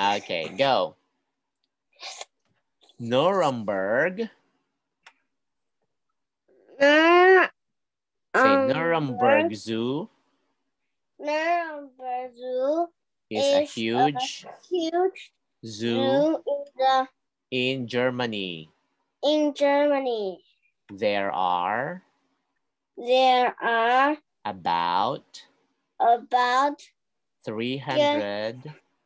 okay, go. Nuremberg. Nur- Say um, Nuremberg Zoo Nuremberg Zoo is a is a huge huge zoo zoo in the in Germany. in Germany. There are There are about about 300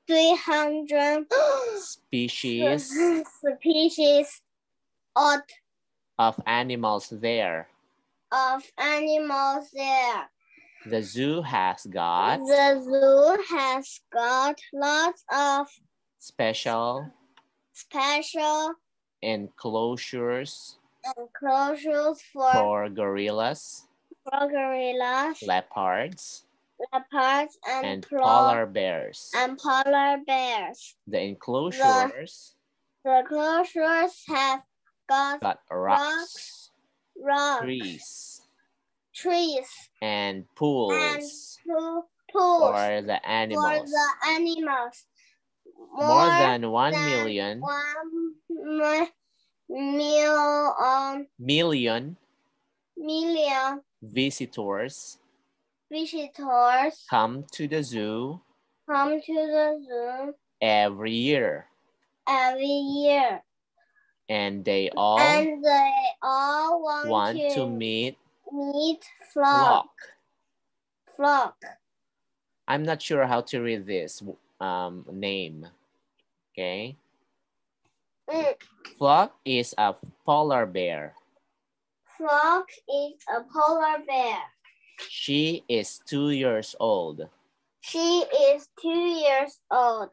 300 species species of, of animals there. of animals there. The zoo has got The zoo has got lots of special special enclosures enclosures for, for gorillas, for gorillas, leopards, leopards, and, and polar bears. and polar bears. The enclosures The enclosures have got got rocks, rocks, trees, trees, and pools poo- pools for the animals. for the animals. More than 1 than million one mi- million, million million visitors visitors come to the zoo come to the zoo every year every year. and they all and they all want, want to, to meet meet flock. flock. flock. I'm not sure how to read this um, name. Okay. Mm, Flock is a polar bear. Flock is a polar bear. She is two years old. She is two years old.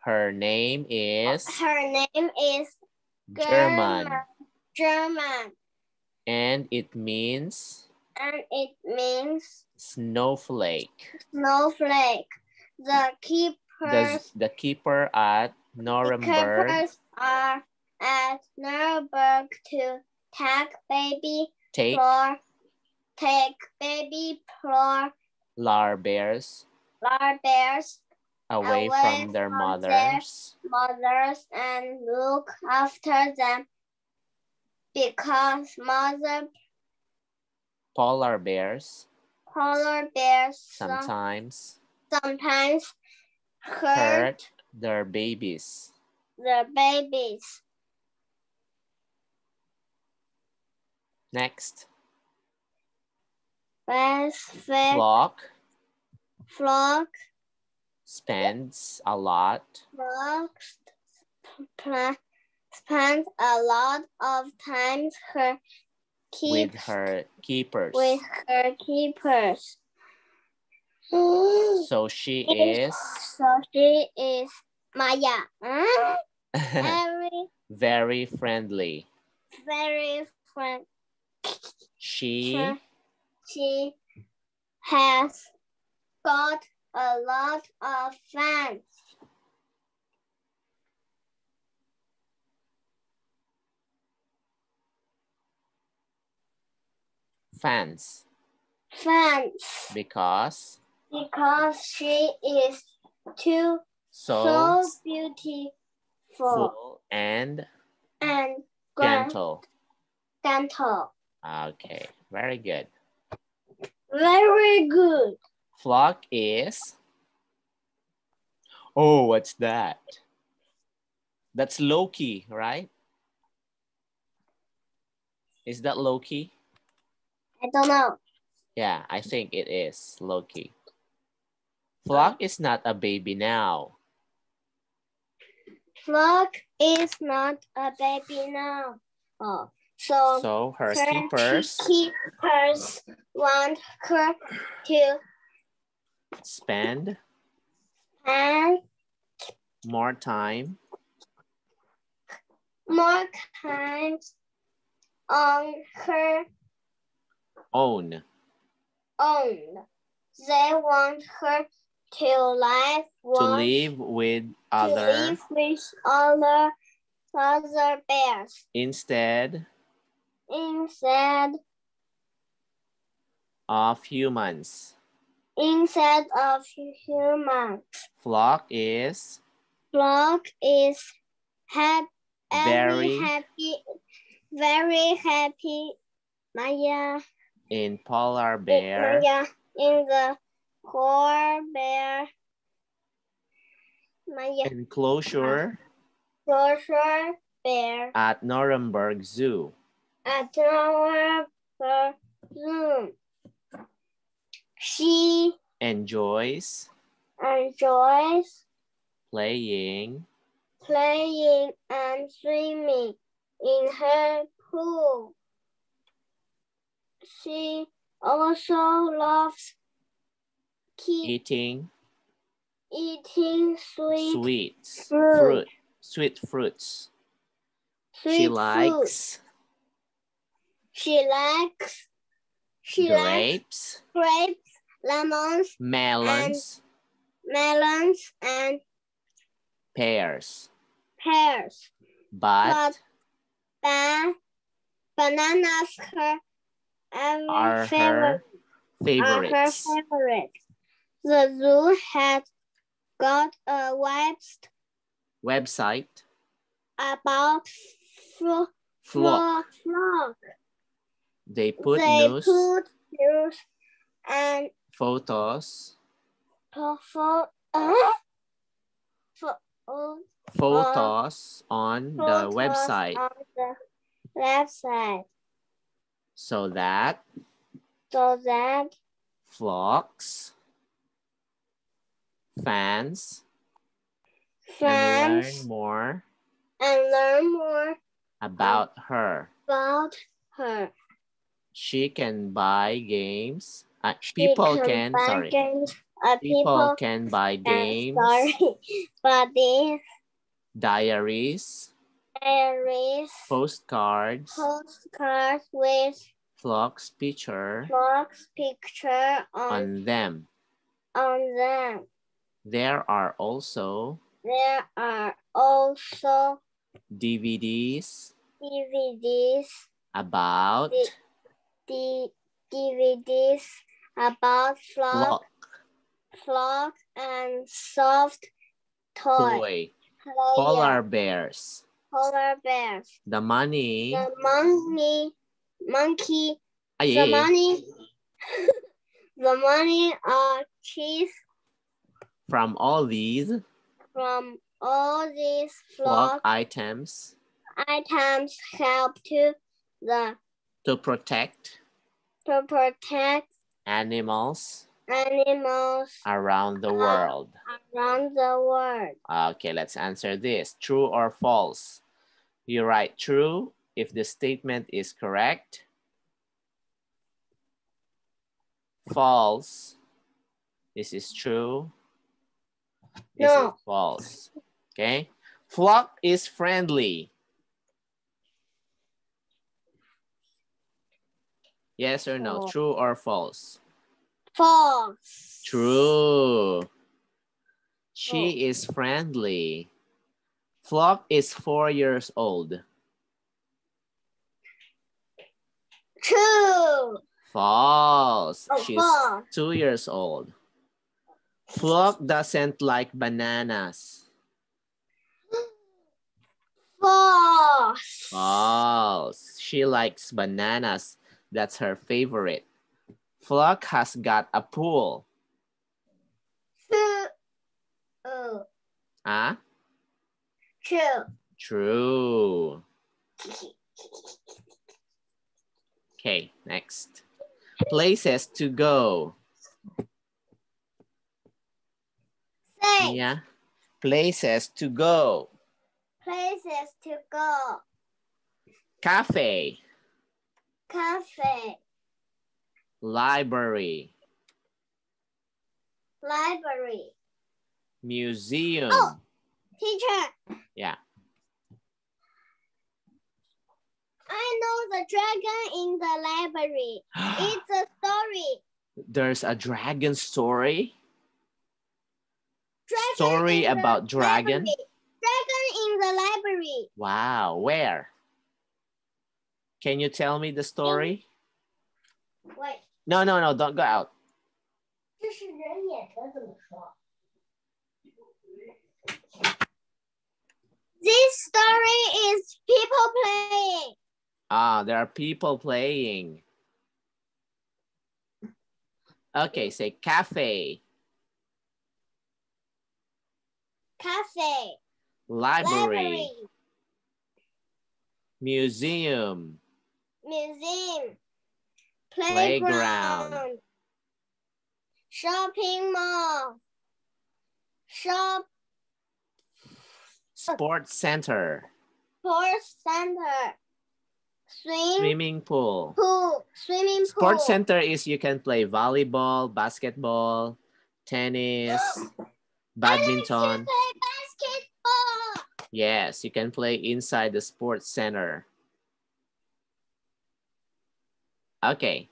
Her name is Her name is German German, and it means and it means snowflake. snowflake. The The, keepers, the keeper at the Nuremberg keepers are at Nuremberg to take baby take floor, take baby polar lar bears Lar bears, away, Away from their from their- mothers mothers, and look after them because mother polar bears polar bears sometimes sometimes hurt hurt their babies. the babies. Next, Breastfed flock flock spends a lot flocks pla- spends a lot of time her keep with her keepers. with her keepers. So she is So she is Maya. Huh? Very, very friendly. very friend. She She has got a lot of fans. fans Fans because because she is too so, so beautiful full and and grand- gentle. gentle. Okay, very good. Very good. Flock is. Oh, what's that? That's Loki, right? Is that Loki? I don't know. Yeah, I think it is Loki. Flock is not a baby now. Flock is not a baby now. Oh, so, So her her keepers keepers want her to spend spend more time more times on her own. own. They want her to live to live with to other live with other other bears instead instead of humans. instead of humans. Flock is Flock is hap Very- happy, very happy. Maya, in polar bear Maya in the polar bear. Maya enclosure polar bear at Nuremberg Zoo. At our Zoom. She Enjoys enjoys playing playing and swimming in her pool. She also loves keep eating eating sweet, sweets, fruit. fruit, sweet fruits. sweet she food. likes She likes. She likes grapes, grapes, lemons, melons, melons, and pears, pears. but but, Ba- bananas her are her favorite. are her favorite. The zoo had got a website Website about flo- flock. flock. They put they news, put news and photos, uh, photos on the website on the website so that so that flocks, fans, fans learn more and learn more about her. about her. She can buy games. Uh, people can, buy sorry. games. Uh, People people, can buy uh, games, sorry, but these diaries, diaries, postcards, postcards with flocks picture Fox picture on, on them. on them. There are also There are also DVDs DVDs, about The- the DVDs about flock, flock flock and soft toy, toy, polar bears. polar bears. The money, The monkey, monkey, Ay, the ay. money, the money are cheese. From all these. From all these flock flock items. items help to the to protect to protect animals animals around the world. around the world. Okay, let's answer this. True or false? You write true if the statement is correct. False. This is true. This No. is false. Okay. Flock is friendly. Yes or no? True or false? False. True. She is friendly. Flock is four years old. True. False. Oh, She's false. two years old. Flock doesn't like bananas. False. False. She likes bananas. That's her favorite. Flock has got a pool. True. Oh, Ah, true. true. Okay, next. Places to go. Say Yeah. Places to go. places to go. Cafe, Cafe. library, Library. museum. Oh. Teacher. Yeah. I know the dragon in the library. It's a story. There's a dragon story. Dragon Story about dragon? library. Dragon in the library. Wow, where? Can you tell me the story? Wait. No, no, no, don't go out. This story is people playing. Ah, there are people playing. Okay, say cafe. Cafe. Library. Library. Museum. Museum. Playground. Playground. Shopping mall. Shop sports center, sports center. Swim swimming pool. pool. Swimming pool. Sports center is you can play volleyball, basketball, tennis, badminton. play basketball. Yes, you can play inside the sports center. Okay.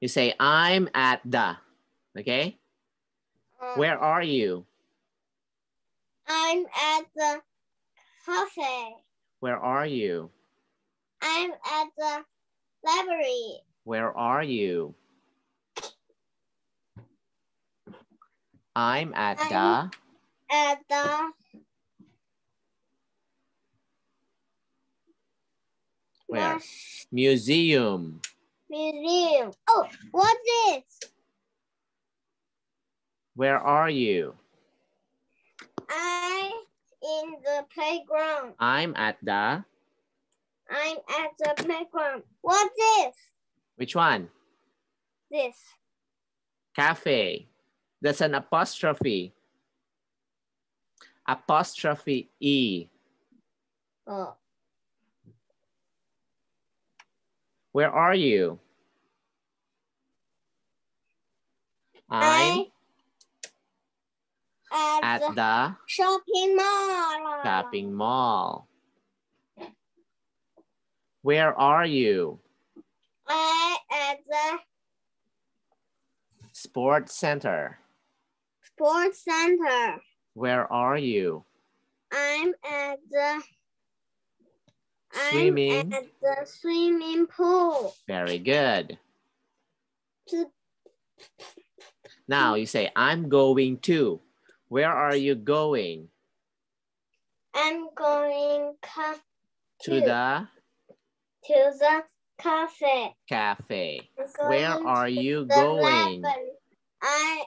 You say, I'm at the, okay? Um, Where are you? I'm at the cafe. Where are you? I'm at the library. Where are you? I'm at the, I'm- At the where? Museum. museum. Oh, what's this? Where are you? I in the playground. I'm at the, I'm at the playground. What's this? which one? This. Cafe. That's an apostrophe. Apostrophe E. Oh, Where are you? I'm at at, the the shopping mall. shopping mall. Where are you? I at the Sports center. sports center. Where are you? I'm at the Swimming. I'm at the swimming pool. Very good. Now you say, I'm going to. Where are you going? I'm going To To. the to the cafe. cafe. Where are you going? I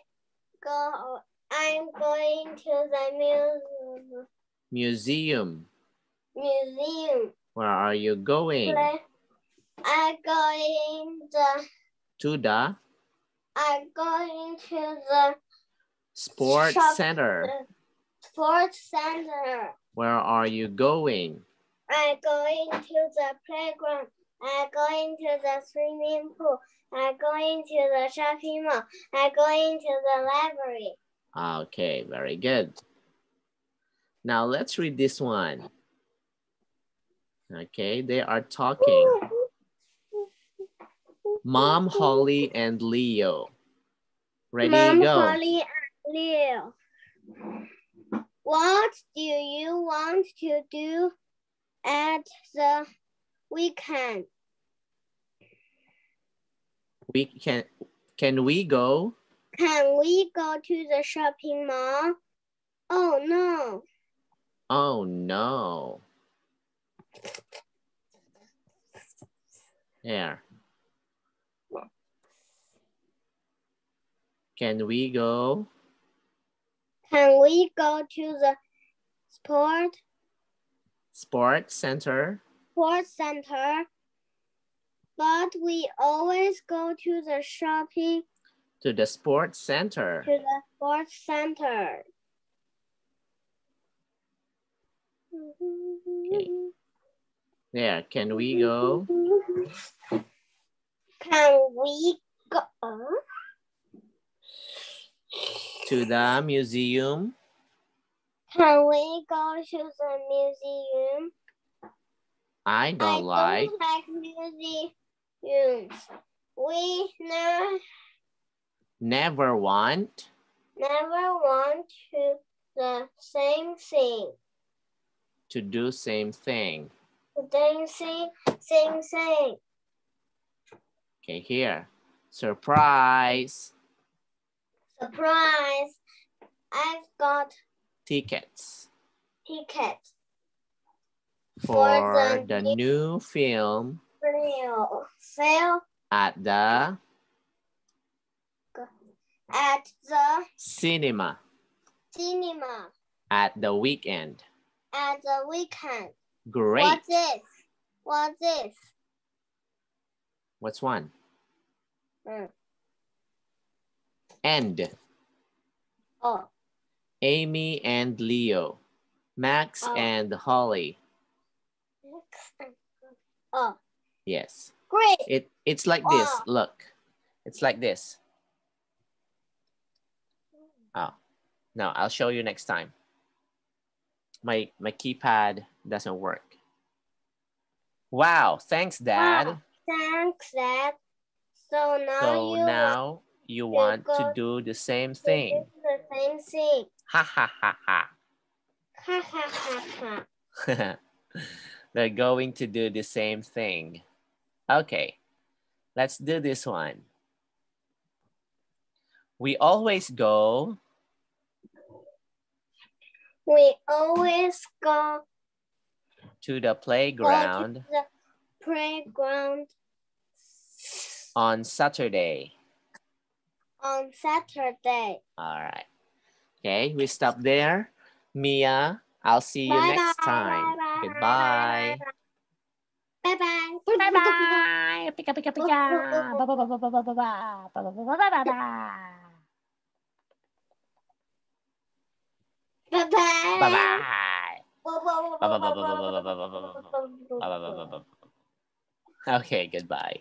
go. I'm going to the museum. Museum. Museum. Where are you going? I'm going the. To the I'm going to the sports Shop- center. sports center. Where are you going? I'm going to the playground. I'm going to the swimming pool. I'm going to the shopping mall. I'm going to the library. Ah, okay, very good. Now let's read this one. Okay, they are talking. Mom, Holly, and Leo. Ready, Mom, go. Mom Holly, and Leo. What do you want to do at the weekend? We can can we go? Can we go to the shopping mall? Oh no. Oh no. There. Can we go? Can we go to the sport Sports center. sports center? But we always go to the shopping To the sports center. to the sports center. There. Can we go? Can we go To the museum. Can we go to the museum? I I don't like. don't like museums. We ne- Never want. never want to the same thing. To do same thing. The same same thing. Okay, here. Surprise. Surprise! I've got Tickets. ticket for, For the, the new film film film at the at the cinema cinema at the weekend. at the weekend. Great. What's this? What's this? What's one? Mm. And Oh, Amy and Leo, Max Oh. and Holly. oh, Yes. great. It it's like this. Oh. Look. It's like this. Oh. No, I'll show you next time. My my keypad doesn't work. Wow, thanks dad. Wow. Thanks, Dad. So now So you now you want to do the same thing. the same thing. Ha ha ha ha. Ha ha ha ha. They're going to do the same thing. Okay, let's do this one. We always go We always go to the go to playground the playground on Saturday. on Saturday. All right. Okay, we stop there. Mia, I'll see you Bye next bye, time. bye bye, Goodbye. Bye bye. Bye bye. Pika pika pika. Ba ba ba ba ba ba ba ba. Ba ba ba ba ba ba ba. Bye bye. Bye bye. Bye Bye bye Bye bye. Bye bye. Bye bye. Bye bye. Bye bye. Bye bye. Okay, goodbye.